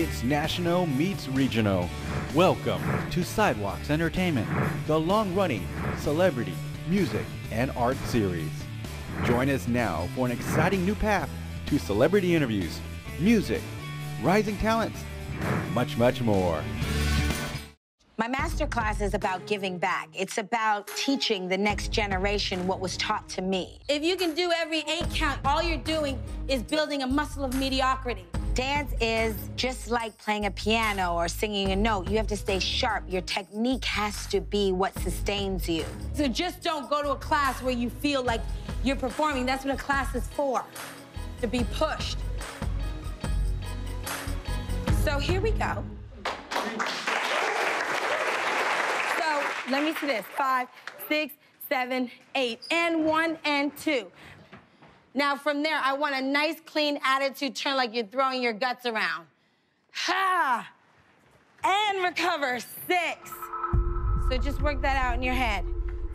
It's national meets regional. Welcome to Sidewalks Entertainment, the long-running celebrity, music, and art series. Join us now for an exciting new path to celebrity interviews, music, rising talents, much, much more. My master class is about giving back. It's about teaching the next generation what was taught to me. If you can do every eight count, all you're doing is building a muscle of mediocrity. Dance is just like playing a piano or singing a note. You have to stay sharp. Your technique has to be what sustains you. So just don't go to a class where you feel like you're performing. That's what a class is for, to be pushed. So here we go. So let me see this. Five, six, seven, eight, and one, and two. Now from there, I want a nice, clean attitude, turn like you're throwing your guts around. Ha! And recover, six. So just work that out in your head.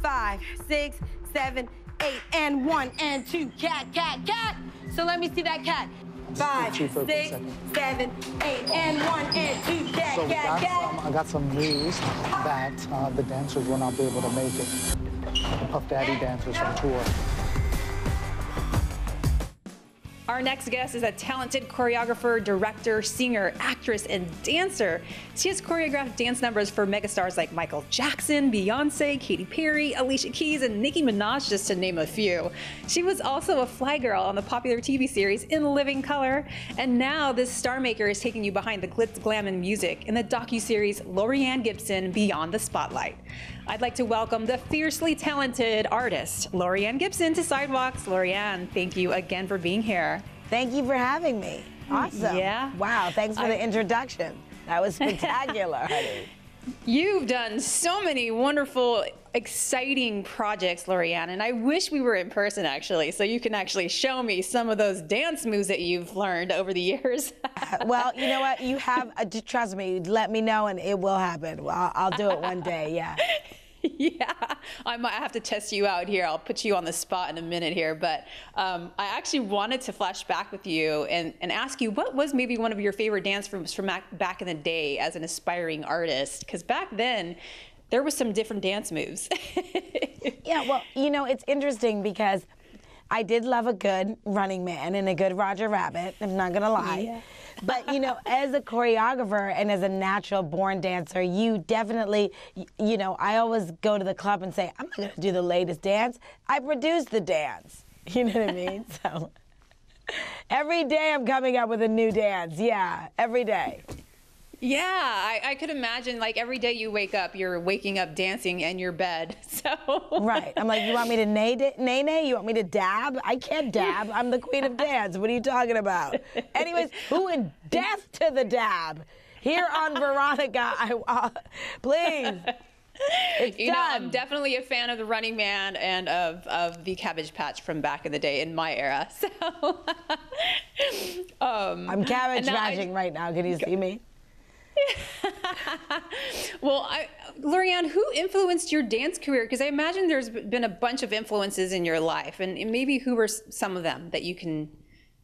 Five, six, seven, eight, and one, and two. Cat, cat, cat. So let me see that cat. Five, Chief, for a six, seven, eight, and one, and two. Cat, So cat, got cat. some, I got some news that uh, the dancers will not be able to make it. The Puff Daddy dancers on tour. Our next guest is a talented choreographer, director, singer, actress, and dancer. She has choreographed dance numbers for megastars like Michael Jackson, Beyonce, Katy Perry, Alicia Keys, and Nicki Minaj, just to name a few. She was also a fly girl on the popular TV series In Living Color, and now this star maker is taking you behind the glitz, glam, and music in the docu-series Laurieann Gibson Beyond the Spotlight. I'd like to welcome the fiercely talented artist, Laurieann Gibson, to Sidewalks. Laurieann, thank you again for being here. Thank you for having me. Awesome. Yeah. Wow. Thanks for I- the introduction. That was spectacular, honey. You've done so many wonderful, exciting projects, Laurieann, and I wish we were in person actually, so you can actually show me some of those dance moves that you've learned over the years. Well, you know what? You have, uh, trust me, let me know and it will happen. I'll, I'll do it one day, yeah. yeah, I might have to test you out here. I'll put you on the spot in a minute here, but um, I actually wanted to flash back with you and, and ask you what was maybe one of your favorite dance moves from back, back in the day as an aspiring artist? Because back then, there was some different dance moves. Yeah, well, you know, it's interesting because I did love a good running man and a good Roger Rabbit, I'm not gonna lie. But, you know, as a choreographer and as a natural born dancer, you definitely, you know, I always go to the club and say, I'm not gonna do the latest dance, I produce the dance. You know what I mean? So every day I'm coming up with a new dance, yeah, every day. Yeah, I, I could imagine like every day you wake up, you're waking up dancing in your bed. So Right. I'm like, you want me to nay nay nay? You want me to dab? I can't dab. I'm the queen of dance. What are you talking about? Anyways, who in death to the dab? Here on Veronica, I uh, please. It's you know, I'm definitely a fan of the Running Man and of, of the Cabbage Patch from back in the day in my era. So um, I'm cabbage patching right now. Can you see me? well, I, Laurieann, who influenced your dance career? Because I imagine there's been a bunch of influences in your life, and maybe who were some of them that you can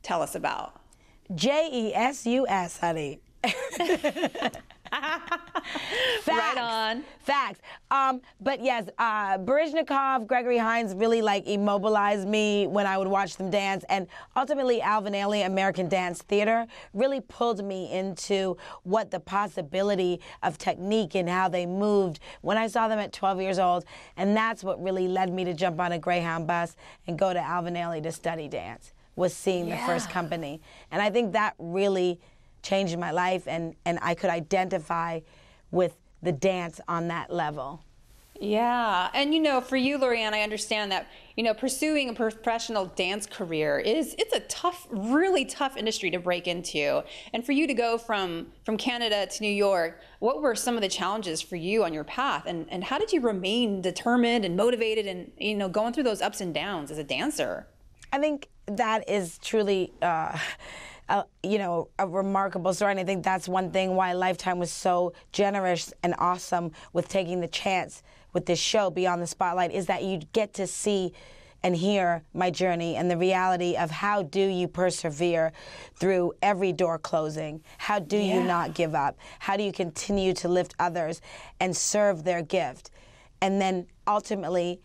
tell us about? J E S U S, honey. Right on. Facts. Um, but yes, uh, Baryshnikov, Gregory Hines really like immobilized me when I would watch them dance, and ultimately Alvin Ailey, American Dance Theater, really pulled me into what the possibility of technique and how they moved when I saw them at 12 years old, and that's what really led me to jump on a Greyhound bus and go to Alvin Ailey to study dance. Was seeing the first company, and I think that really changed my life, and and I could identify with the dance on that level. Yeah, and you know, for you, Laurieann, I understand that you know pursuing a professional dance career is it's a tough, really tough industry to break into. And for you to go from from Canada to New York, what were some of the challenges for you on your path, and and how did you remain determined and motivated, and you know, going through those ups and downs as a dancer? I think that is truly, uh, a, you know, a remarkable story, and I think that's one thing why Lifetime was so generous and awesome with taking the chance with this show Beyond the Spotlight is that you get to see and hear my journey and the reality of how do you persevere through every door closing? How do you not give up? How do you continue to lift others and serve their gift? And then ultimately,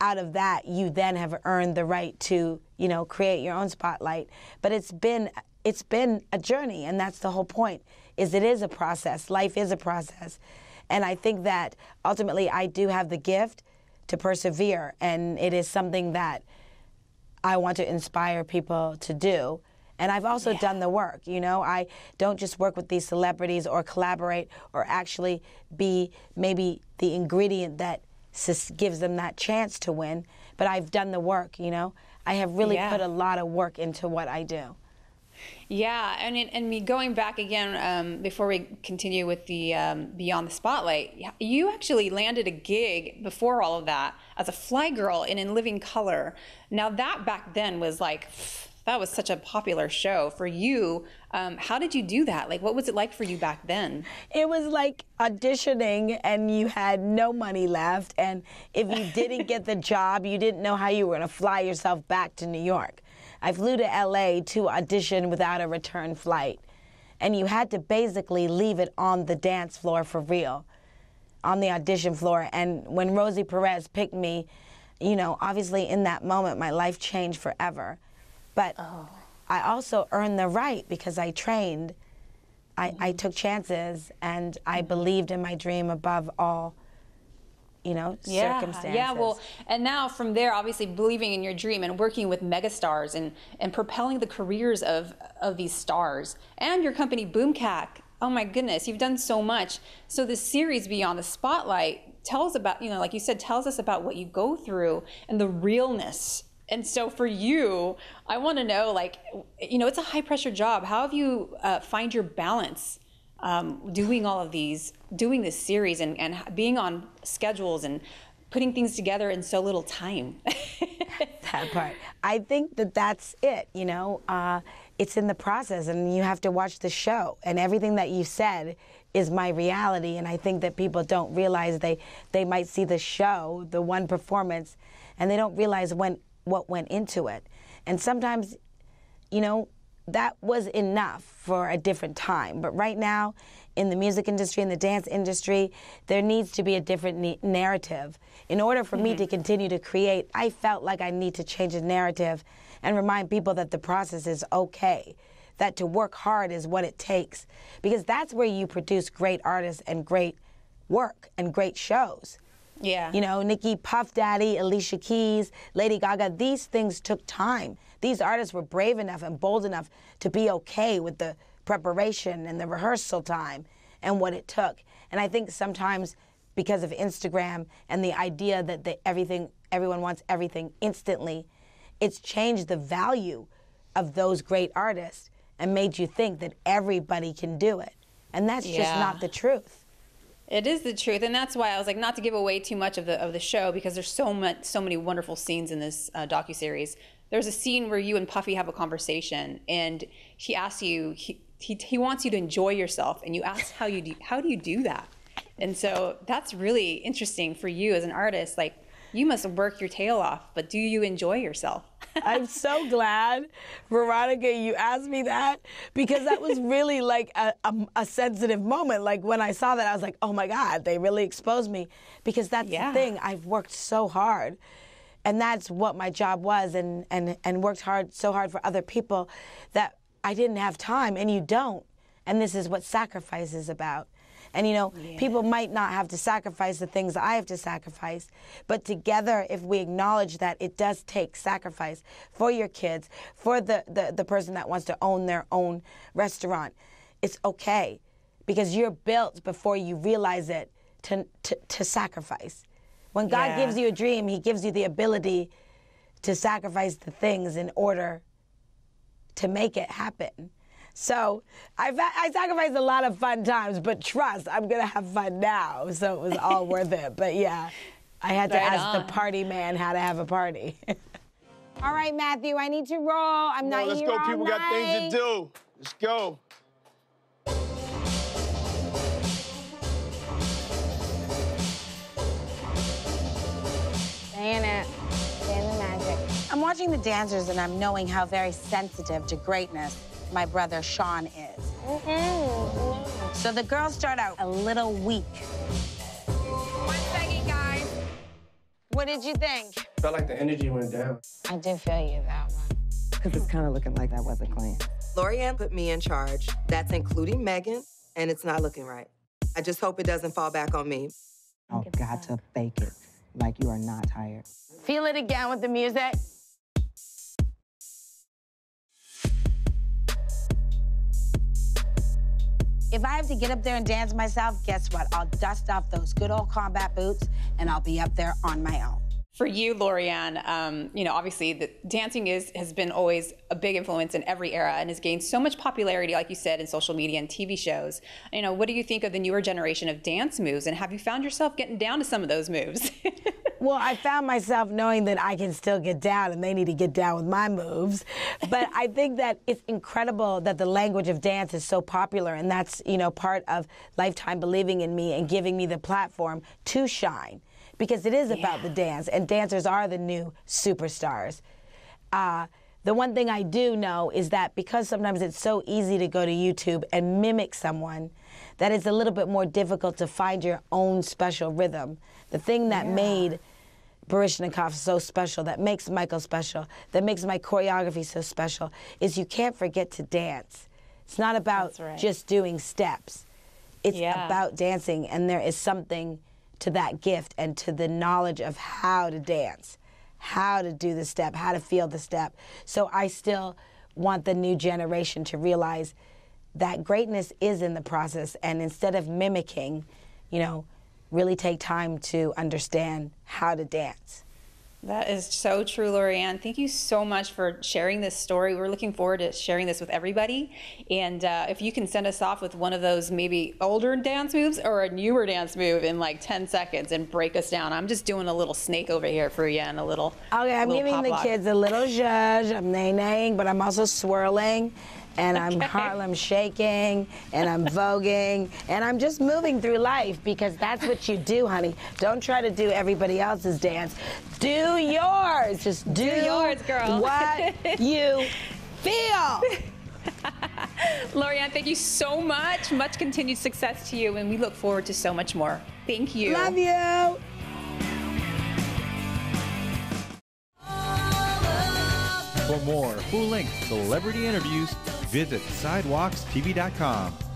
out of that, you then have earned the right to, you know, create your own spotlight. But it's been it's been a journey, and that's the whole point. Is it is a process. Life is a process, and I think that ultimately I do have the gift to persevere, and it is something that I want to inspire people to do. And I've also done the work, you know. I don't just work with these celebrities or collaborate or actually be maybe the ingredient that gives them that chance to win, but I've done the work, you know. I have really Yeah. put a lot of work into what I do. Yeah, and it- and me going back again um, before we continue with the um, Beyond the Spotlight, you actually landed a gig before all of that as a fly girl in In Living Color. Now that back then was like that was such a popular show for you. Um, how did you do that? Like, what was it like for you back then? It was like auditioning and you had no money left. And if you didn't get the job, you didn't know how you were going to fly yourself back to New York. I flew to LA to audition without a return flight. And you had to basically leave it on the dance floor for real, on the audition floor. And when Rosie Perez picked me, you know, obviously in that moment, my life changed forever. But oh. I also earned the right because I trained. I, I mm-hmm. took chances and I mm-hmm. believed in my dream above all, you know, circumstances. Yeah, well, and now from there, obviously believing in your dream and working with megastars and, and propelling the careers of, of these stars and your company BoomKack. Oh my goodness, you've done so much. So this series Beyond the Spotlight tells about, you know, like you said, tells us about what you go through and the realness. And so for you, I want to know, like, you know, it's a high pressure job. How have you uh, find your balance um, doing all of these, doing this series and, and being on schedules and putting things together in so little time. that part. I think that that's it. You know, uh, it's in the process, and you have to watch the show. And everything that you said is my reality. And I think that people don't realize they they might see the show, the one performance, and they don't realize when what went into it. And sometimes, you know, that was enough for a different time. But right now, in the music industry, in the dance industry, there needs to be a different ne- narrative. In order for me to mm-hmm. continue to create, I felt like I need to change the narrative and remind people that the process is okay, that to work hard is what it takes. Because that's where you produce great artists and great work and great shows. Yeah. You know, Nicki Puff Daddy, Alicia Keys, Lady Gaga, these things took time. These artists were brave enough and bold enough to be okay with the preparation and the rehearsal time and what it took. And I think sometimes because of Instagram and the idea that they, everything everyone wants everything instantly, it's changed the value of those great artists and made you think that everybody can do it. And that's just not the truth. It is the truth, and that's why I was like, not to give away too much of the of the show because there's so much, so many wonderful scenes in this uh, docu series. There's a scene where you and Puffy have a conversation, and he asks you, he, he, he wants you to enjoy yourself, and you ask how you do, how do you do that? And so that's really interesting for you as an artist. Like, you must work your tail off, but do you enjoy yourself? I'm so glad, Veronica, you asked me that because that was really like a, a, a sensitive moment. Like when I saw that, I was like, oh my God, they really exposed me. Because that's Yeah. the thing, I've worked so hard. And that's what my job was, and, and, and worked hard, so hard for other people that I didn't have time, and you don't. And this is what sacrifice is about. And you know, people might not have to sacrifice the things I have to sacrifice, but together, if we acknowledge that it does take sacrifice for your kids, for the, the, the person that wants to own their own restaurant, it's okay because you're built before you realize it to, to, to sacrifice. When God Yeah. gives you a dream, He gives you the ability to sacrifice the things in order to make it happen. So I've, I sacrificed a lot of fun times, but trust, I'm gonna have fun now. So it was all worth it. But yeah, I had to Right ask on. the party man how to have a party. All right, Matthew, I need to roll. I'm Come not on, let's here go. all People got things to do. Let's go. Stay in it. Stay in the watching the dancers and I'm knowing how very sensitive to greatness my brother Sean is. Mm-hmm. So the girls start out a little weak. One second, guys. What did you think? Felt like the energy went down. I do feel you that one. Because it's kind of looking like that wasn't clean. Laurieann put me in charge. That's including Megan, and it's not looking right. I just hope it doesn't fall back on me. Oh, got to fake it like you are not tired. Feel it again with the music. If I have to get up there and dance myself, guess what? I'll dust off those good old combat boots and I'll be up there on my own. For you, Laurieann, um, you know, obviously, the dancing is has been always a big influence in every era and has gained so much popularity, like you said, in social media and TV shows. You know, what do you think of the newer generation of dance moves, and have you found yourself getting down to some of those moves? Well, I found myself knowing that I can still get down and they need to get down with my moves. But I think that it's incredible that the language of dance is so popular and that's, you know, part of Lifetime believing in me and giving me the platform to shine because it is about the dance and dancers are the new superstars. Uh, the one thing I do know is that because sometimes it's so easy to go to YouTube and mimic someone, that it's a little bit more difficult to find your own special rhythm. The thing that made Baryshnikov so special, that makes Michael special, that makes my choreography so special, is you can't forget to dance. It's not about right. just doing steps. It's Yeah. about dancing, and there is something to that gift and to the knowledge of how to dance, how to do the step, how to feel the step. So I still want the new generation to realize that greatness is in the process, and instead of mimicking, you know, really take time to understand how to dance. That is so true, Laurieann. Thank you so much for sharing this story. We're looking forward to sharing this with everybody. And uh, if you can send us off with one of those maybe older dance moves or a newer dance move in like 10 seconds and break us down. I'm just doing a little snake over here for you and a little. Okay, I'm little giving the lock. kids a little zhuzh. I'm nay-naying, but I'm also swirling. And I'm Harlem shaking, and I'm voguing, and I'm just moving through life because that's what you do, honey. Don't try to do everybody else's dance. Do yours. Just do, yours, girl. what you feel. Laurieann, thank you so much. Much continued success to you, and we look forward to so much more. Thank you. Love you. For more full-length celebrity interviews, visit sidewalkstv.com.